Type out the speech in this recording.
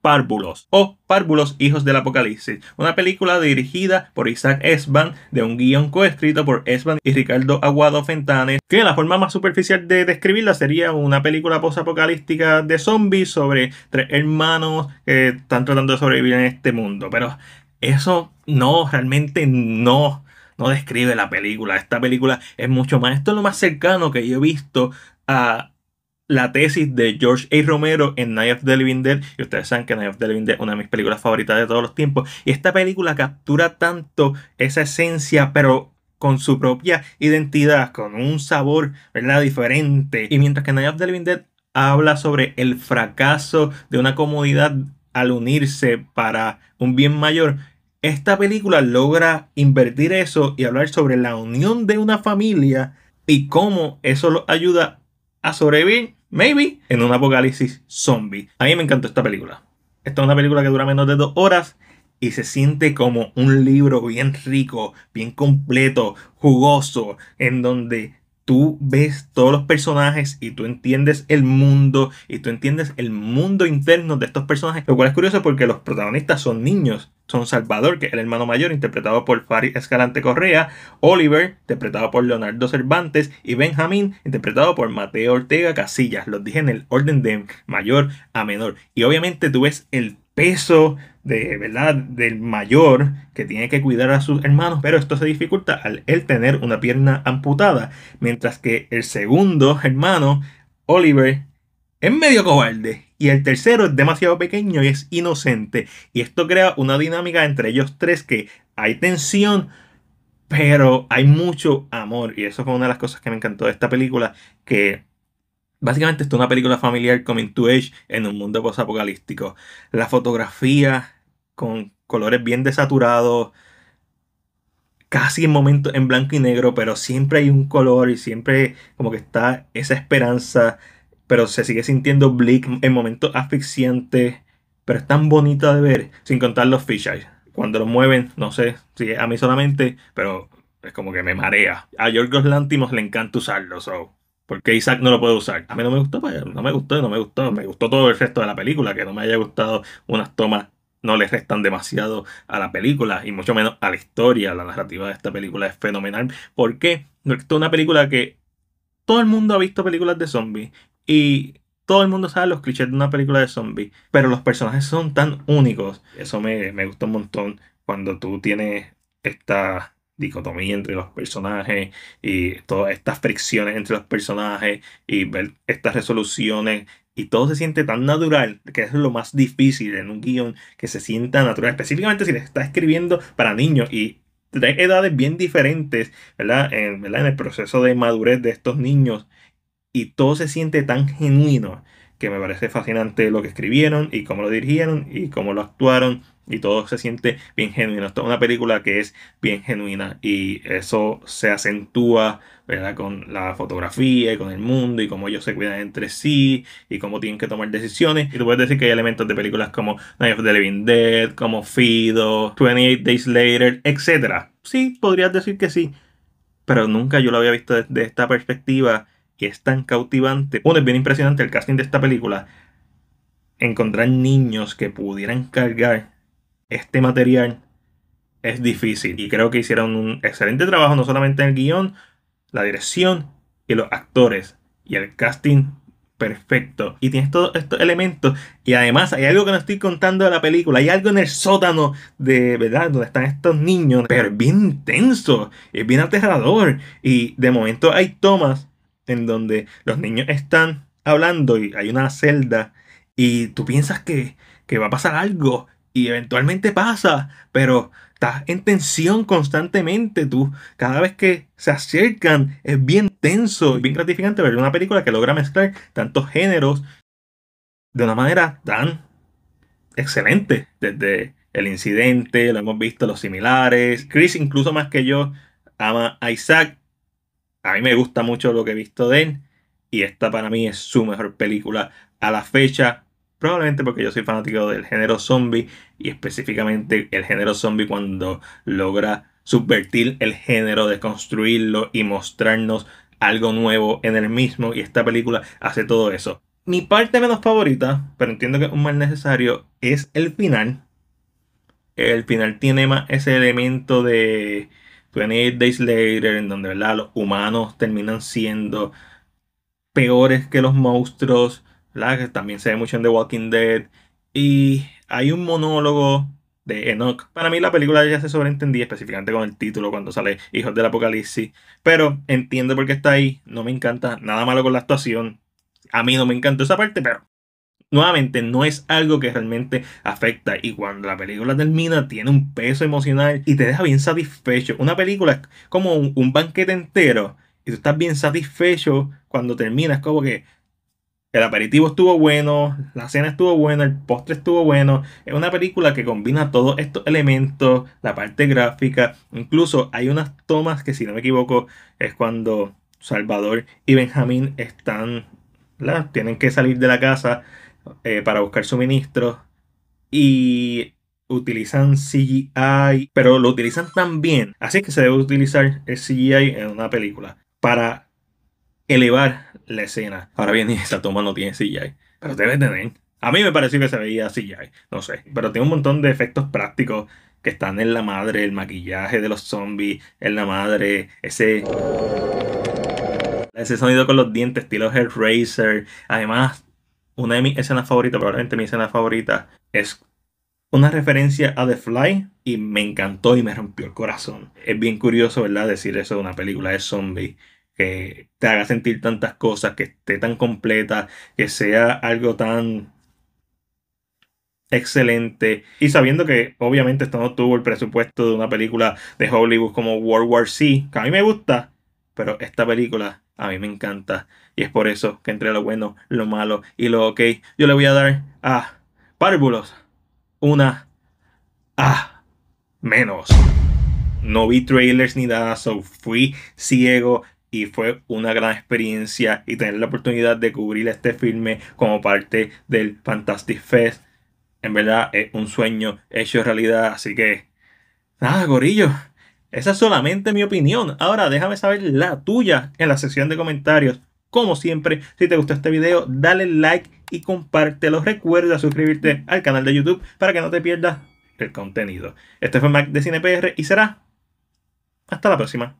Párvulos o Párvulos Hijos del Apocalipsis, una película dirigida por Isaac Esban de un guion coescrito por Esban y Ricardo Aguado Fentanes, que la forma más superficial de describirla sería una película posapocalíptica de zombies sobre tres hermanos que están tratando de sobrevivir en este mundo, pero eso no, realmente no, no describe la película. Esta película es mucho más, esto es lo más cercano que yo he visto a la tesis de George A. Romero en Night of the Living Dead. Y ustedes saben que Night of the Living Dead es una de mis películas favoritas de todos los tiempos. Y esta película captura tanto esa esencia, pero con su propia identidad, con un sabor, ¿verdad? Diferente. Y mientras que Night of the Living Dead habla sobre el fracaso de una comunidad al unirse para un bien mayor, esta película logra invertir eso y hablar sobre la unión de una familia y cómo eso lo ayuda a sobrevivir Maybe en un apocalipsis zombie. A mí me encantó esta película. Esta es una película que dura menos de dos horas y se siente como un libro bien rico, bien completo, jugoso, en donde tú ves todos los personajes y tú entiendes el mundo y tú entiendes el mundo interno de estos personajes. Lo cual es curioso porque los protagonistas son niños. Son Salvador, que es el hermano mayor, interpretado por Farid Escalante Correa, Oliver, interpretado por Leonardo Cervantes, y Benjamín, interpretado por Mateo Ortega Casillas. Los dije en el orden de mayor a menor. Y obviamente tú ves el peso de verdad del mayor que tiene que cuidar a sus hermanos, pero esto se dificulta al él tener una pierna amputada, mientras que el segundo hermano, Oliver, es medio cobarde y el tercero es demasiado pequeño y es inocente. Y esto crea una dinámica entre ellos tres que hay tensión pero hay mucho amor. Y eso fue una de las cosas que me encantó de esta película que Básicamente esto es una película familiar coming to age en un mundo post-apocalíptico. La fotografía con colores bien desaturados, casi en momentos en blanco y negro, pero siempre hay un color y siempre como que está esa esperanza, pero se sigue sintiendo bleak en momentos asfixiantes, pero es tan bonita de ver, sin contar los fisheyes. Cuando lo mueven, no sé si a mí solamente, pero es como que me marea. A Yorgos Lantimos le encanta usarlo, so porque Isaac no lo puede usar. A mí no me gustó, pues, no me gustó, no me gustó. Me gustó todo el resto de la película, que no me haya gustado unas tomas no le restan demasiado a la película y mucho menos a la historia. La narrativa de esta película es fenomenal. ¿Por qué? Porque es una película que todo el mundo ha visto películas de zombies y todo el mundo sabe los clichés de una película de zombies, pero los personajes son tan únicos. Eso me, me gusta un montón cuando tú tienes esta dicotomía entre los personajes y todas estas fricciones entre los personajes y ver estas resoluciones y todo se siente tan natural que es lo más difícil en un guion que se sienta natural específicamente si le está escribiendo para niños y de edades bien diferentes ¿verdad? En, ¿verdad? en el proceso de madurez de estos niños y todo se siente tan genuino que me parece fascinante lo que escribieron y cómo lo dirigieron y cómo lo actuaron y todo se siente bien genuino. Esta es una película que es bien genuina y eso se acentúa ¿verdad? con la fotografía y con el mundo y cómo ellos se cuidan entre sí y cómo tienen que tomar decisiones. Y tú puedes decir que hay elementos de películas como Night of the Living Dead, como Fido, 28 Days Later, etc. Sí, podrías decir que sí, pero nunca yo lo había visto desde esta perspectiva que es tan cautivante. Uno, es bien impresionante el casting de esta película. Encontrar niños que pudieran cargar este material es difícil. Y creo que hicieron un excelente trabajo, no solamente en el guion, la dirección y los actores. Y el casting perfecto. Y tienes todos estos elementos. Y además hay algo que no estoy contando de la película. Hay algo en el sótano de verdad donde están estos niños. Pero es bien intenso. Es bien aterrador. Y de momento hay tomas en donde los niños están hablando y hay una celda y tú piensas que, va a pasar algo y eventualmente pasa, pero estás en tensión constantemente. Tú, cada vez que se acercan, es bien tenso y bien gratificante ver una película que logra mezclar tantos géneros de una manera tan excelente. Desde el incidente, lo hemos visto, los similares. Chris, incluso más que yo, ama a Isaac a mí me gusta mucho lo que he visto de él. Y esta para mí es su mejor película a la fecha. Probablemente porque yo soy fanático del género zombie. Y específicamente el género zombie cuando logra subvertir el género, de construirlo y mostrarnos algo nuevo en el mismo. Y esta película hace todo eso. Mi parte menos favorita, pero entiendo que es un mal necesario, es el final. El final tiene más ese elemento de 28 Days Later, en donde ¿verdad? los humanos terminan siendo peores que los monstruos, ¿verdad? que también se ve mucho en The Walking Dead. Y hay un monólogo de Enoch. Para mí la película ya se sobreentendía específicamente con el título cuando sale Hijos del Apocalipsis. Pero entiendo por qué está ahí. No me encanta nada malo con la actuación. A mí no me encantó esa parte, pero nuevamente no es algo que realmente afecta y cuando la película termina tiene un peso emocional y te deja bien satisfecho. Una película es como un, banquete entero y tú estás bien satisfecho cuando terminas, como que el aperitivo estuvo bueno, la cena estuvo buena, el postre estuvo bueno. Es una película que combina todos estos elementos, la parte gráfica. Incluso hay unas tomas que, si no me equivoco, es cuando Salvador y Benjamín están, tienen que salir de la casa eh, para buscar suministros y utilizan CGI, pero lo utilizan tan bien, así que se debe utilizar el CGI en una película para elevar la escena. Ahora bien, esa toma no tiene CGI, pero debe tener. A mí me pareció que se veía CGI, no sé, pero tiene un montón de efectos prácticos que están en la madre, el maquillaje de los zombies, en la madre, ese ese sonido con los dientes, estilo Hellraiser. Además, una de mis escenas favoritas, probablemente mi escena favorita, es una referencia a The Fly y me encantó y me rompió el corazón. Es bien curioso, ¿verdad? Decir eso de una película de zombies que te haga sentir tantas cosas, que esté tan completa, que sea algo tan excelente. Y sabiendo que obviamente esto no tuvo el presupuesto de una película de Hollywood como World War C, que a mí me gusta, pero esta película a mí me encanta. Y es por eso que entre lo bueno, lo malo y lo ok, yo le voy a dar a Párvulos una A menos. No vi trailers ni nada, so fui ciego y fue una gran experiencia y tener la oportunidad de cubrir este filme como parte del Fantastic Fest. En verdad es un sueño hecho realidad, así que nada, gorillo. Esa es solamente mi opinión. Ahora déjame saber la tuya en la sección de comentarios. Como siempre, si te gustó este video, dale like y compártelo. Recuerda suscribirte al canal de YouTube para que no te pierdas el contenido. Este fue Mac de CinePR y será hasta la próxima.